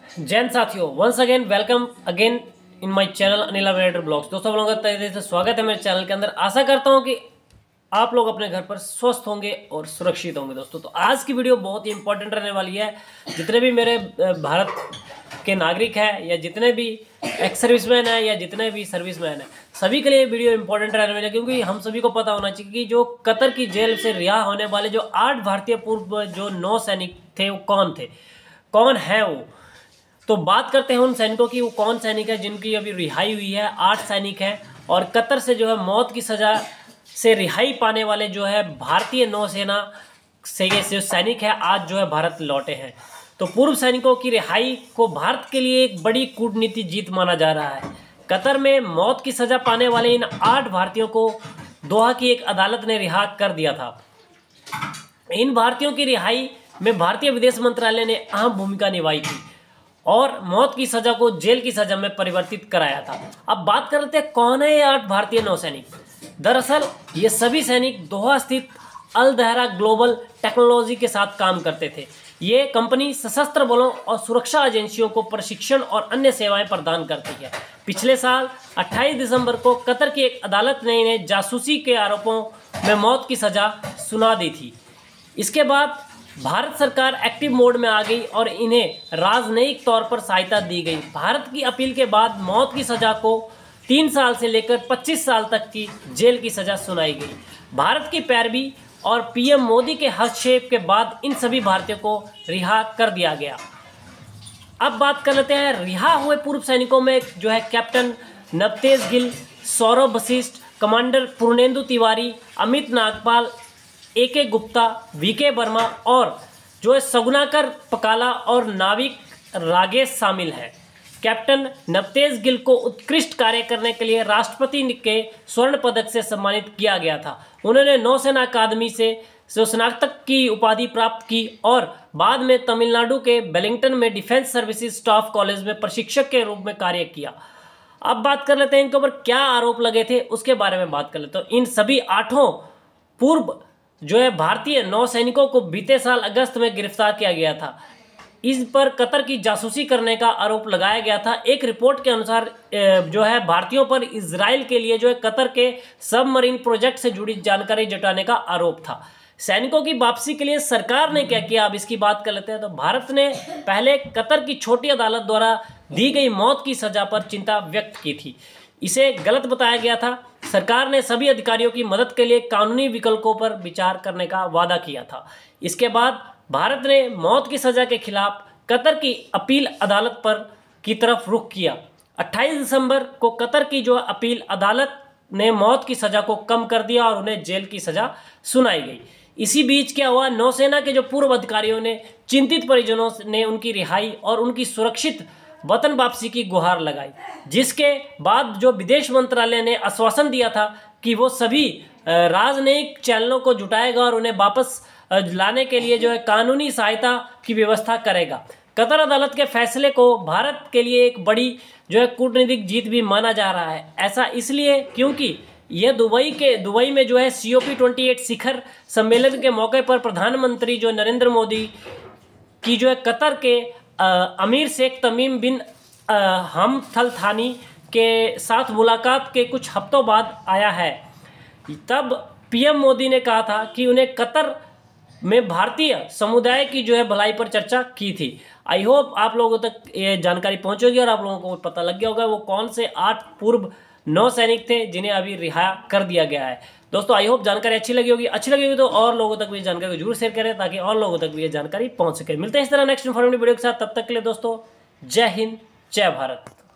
जैन साथियों once again welcome again in my channel Anil अवेटर blogs दोस्तों लोगों का तहे से स्वागत है मेरे चैनल के अंदर। आशा करता हूँ कि आप लोग अपने घर पर स्वस्थ होंगे और सुरक्षित होंगे। दोस्तों तो आज की वीडियो बहुत ही इंपॉर्टेंट रहने वाली है। जितने भी मेरे भारत के नागरिक हैं या जितने भी एक्स सर्विसमैन हैं या जितने भी सर्विसमैन हैं, सभी के लिए वीडियो इंपॉर्टेंट रहने वाली है क्योंकि हम सभी को पता होना चाहिए कि जो कतर की जेल से रिहा होने वाले जो आठ भारतीय पूर्व जो नौ सैनिक थे, वो कौन थे? कौन है वो? तो बात करते हैं उन सैनिकों की, वो कौन सैनिक है जिनकी अभी रिहाई हुई है, आठ सैनिक हैं और कतर से जो है मौत की सज़ा से रिहाई पाने वाले जो है भारतीय नौसेना से ये जो सैनिक है, आज जो है भारत लौटे हैं। तो पूर्व सैनिकों की रिहाई को भारत के लिए एक बड़ी कूटनीति जीत माना जा रहा है। कतर में मौत की सज़ा पाने वाले इन आठ भारतीयों को दोहा की एक अदालत ने रिहा कर दिया था। इन भारतीयों की रिहाई में भारतीय विदेश मंत्रालय ने अहम भूमिका निभाई थी। और मौत की सजा को जेल की सजा में परिवर्तित कराया था। अब बात कर लेते हैं कौन है ये आठ भारतीय नौसैनिक? दरअसल ये सभी सैनिक दोहा स्थित अल दहरा ग्लोबल टेक्नोलॉजी के साथ काम करते थे। ये कंपनी सशस्त्र बलों और सुरक्षा एजेंसियों को प्रशिक्षण और अन्य सेवाएँ प्रदान करती है। पिछले साल 28 दिसंबर को कतर की एक अदालत ने इन्हें जासूसी के आरोपों में मौत की सजा सुना दी थी। इसके बाद भारत सरकार एक्टिव मोड में आ गई और इन्हें राजनयिक तौर पर सहायता दी गई। भारत की अपील के बाद मौत की सज़ा को तीन साल से लेकर 25 साल तक की जेल की सज़ा सुनाई गई। भारत की पैरवी और पीएम मोदी के हस्तक्षेप के बाद इन सभी भारतीयों को रिहा कर दिया गया। अब बात कर लेते हैं, रिहा हुए पूर्व सैनिकों में जो है captain Navtej Gill Saurabh Vashisht, commander Purnendu Tiwari, Amit Nagpal A K Gupta V के वर्मा और जो है सगुनाकर पकाला और नाविक रागेश शामिल हैं। कैप्टन नवतेज गिल को उत्कृष्ट कार्य करने के लिए राष्ट्रपति के स्वर्ण पदक से सम्मानित किया गया था। उन्होंने नौसेना अकादमी से स्नातक की उपाधि प्राप्त की और बाद में तमिलनाडु के बेलिंगटन में डिफेंस सर्विसेज़ स्टाफ कॉलेज में प्रशिक्षक के रूप में कार्य किया। अब बात कर लेते हैं इनके ऊपर क्या आरोप लगे थे, उसके बारे में बात कर लेते हैं। इन सभी आठों पूर्व जो है भारतीय नौ सैनिकों को बीते साल अगस्त में गिरफ़्तार किया गया था। इस पर कतर की जासूसी करने का आरोप लगाया गया था। एक रिपोर्ट के अनुसार जो है भारतीयों पर इसराइल के लिए जो है कतर के सबमरीन प्रोजेक्ट से जुड़ी जानकारी जुटाने का आरोप था। सैनिकों की वापसी के लिए सरकार ने क्या किया? अब इसकी बात कर लेते हैं। तो भारत ने पहले कतर की छोटी अदालत द्वारा दी गई मौत की सजा पर चिंता व्यक्त की थी। इसे गलत बताया गया था। सरकार ने सभी अधिकारियों की मदद के लिए कानूनी विकल्पों पर विचार करने का वादा किया था। इसके बाद भारत ने मौत की सज़ा के खिलाफ कतर की अपील अदालत पर की तरफ़ रुख किया। 28 दिसंबर को कतर की जो अपील अदालत ने मौत की सज़ा को कम कर दिया और उन्हें जेल की सज़ा सुनाई गई। इसी बीच क्या हुआ? नौसेना के जो पूर्व अधिकारियों ने, चिंतित परिजनों ने उनकी रिहाई और उनकी सुरक्षित वतन वापसी की गुहार लगाई, जिसके बाद जो विदेश मंत्रालय ने आश्वासन दिया था कि वो सभी राजनयिक चैनलों को जुटाएगा और उन्हें वापस लाने के लिए जो है कानूनी सहायता की व्यवस्था करेगा। कतर अदालत के फैसले को भारत के लिए एक बड़ी जो है कूटनीतिक जीत भी माना जा रहा है। ऐसा इसलिए क्योंकि यह दुबई के, दुबई में जो है C O P twenty eight शिखर सम्मेलन के मौके पर प्रधानमंत्री जो नरेंद्र मोदी की जो है कतर के अमीर शेख तमीम बिन हम थल थानी के साथ मुलाकात के कुछ हफ्तों बाद आया है। तब पीएम मोदी ने कहा था कि उन्हें कतर में भारतीय समुदाय की जो है भलाई पर चर्चा की थी। आई होप आप लोगों तक ये जानकारी पहुंचेगी और आप लोगों को पता लग गया होगा वो कौन से आठ पूर्व नौ सैनिक थे जिन्हें अभी रिहा कर दिया गया है। दोस्तों आई होप जानकारी अच्छी लगी होगी। अच्छी लगी होगी तो और लोगों तक भी जानकारी ज़रूर शेयर करें ताकि और लोगों तक भी ये जानकारी पहुँच सके। मिलते हैं इस तरह नेक्स्ट इन्फॉर्मेटिव वीडियो के साथ। तब तक के लिए दोस्तों, जय हिंद, जय भारत।